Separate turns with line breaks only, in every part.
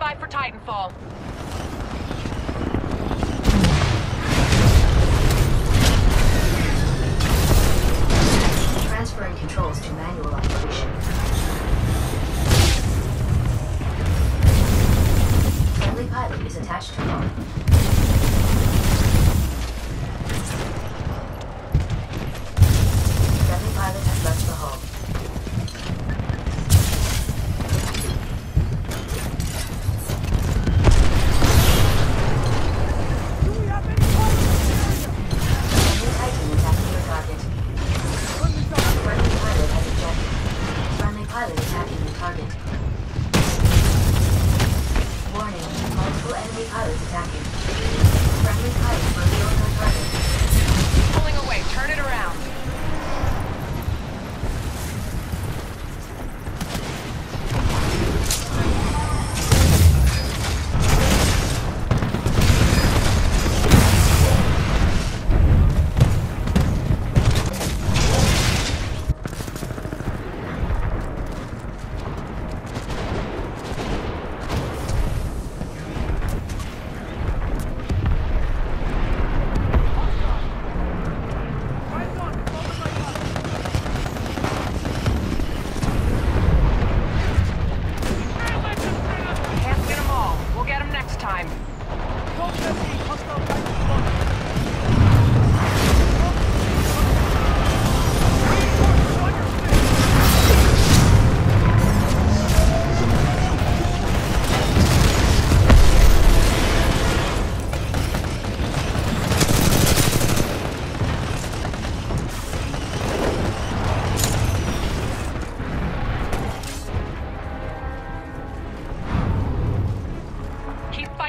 by for Titanfall.
Transferring controls to manual operation. Friendly pilot is attached to hull. Target. Warning, multiple enemy pilots attacking.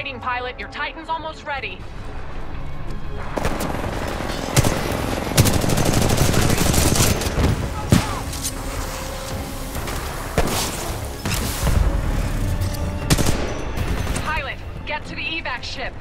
Fighting, pilot. Your Titan's almost ready. Pilot, get to the evac ship.